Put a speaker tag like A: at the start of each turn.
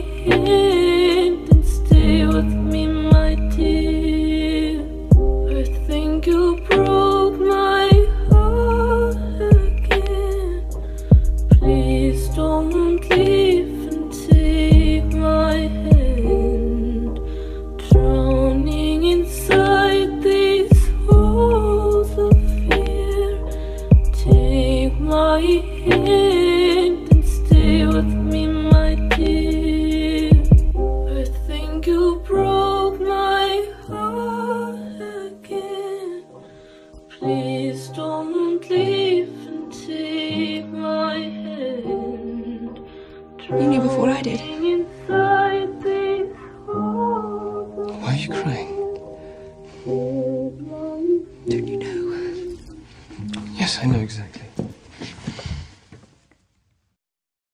A: hand and stay with me, my dear. I think you broke my heart again. Please don't leave and take my hand. Drowning inside these walls of fear. Take my hand and stay with me, Please don't leave and take my hand. You knew before I did. Why are you crying? Don't
B: you know? Yes, I
C: know exactly.